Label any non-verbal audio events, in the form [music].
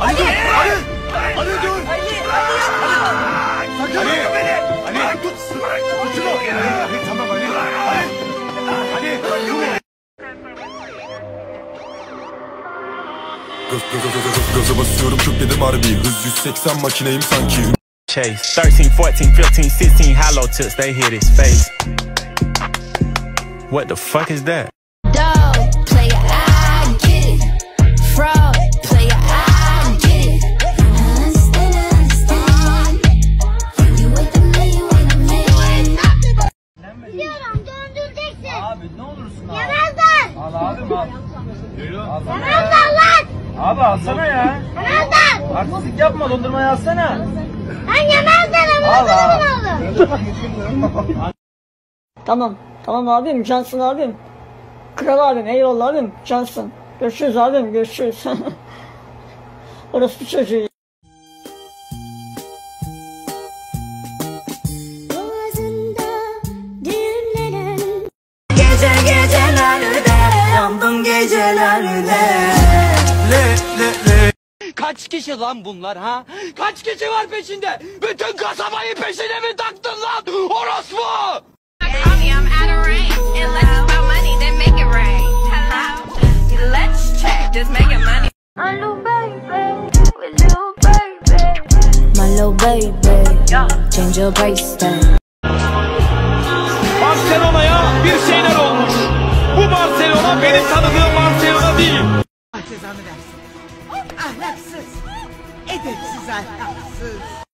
Ali dur. Ali, Ali yapma. Sakın. Ali. Ali. Ali tut. Tut şunu. Ali tamam Ali. Ali. Ali. Göz, göz, göz, göz, göz, göze basıyorum çok dedim harbi Hız 180 makineyim sanki Chase 13, 14, 15, 16 hollow tips, they hit his face. What the fuck is that? Abi ne olursun abi. Yemezler. Al abim al. Yemezler lan. Abi alsana ya. Yemezler. Artistlik yapma dondurmayı alsana. Ben yemezler ama Al al. aldım. Tamam. Tamam abim. Cansın abim. Kral abim. Eyvallah abim. Cansın. Görüşürüz abim. Görüşürüz. [laughs] Orası bir çocuğu. Kaç kişi lan bunlar ha? Kaç kişi var peşinde? Bütün kasabayı peşine mi taktın lan? Orospu! Mommy, I'm out of range. Unless it's about money, then make it rain. Hello? Let's check. Just making money. Alo baby. Hello baby. My little baby Change your bracelet Barcelona'ya bir şeyler olmuş. Bu Barcelona benim tanıdığım Barcelona değil. Ahlaksız, edepsiz ahlaksız.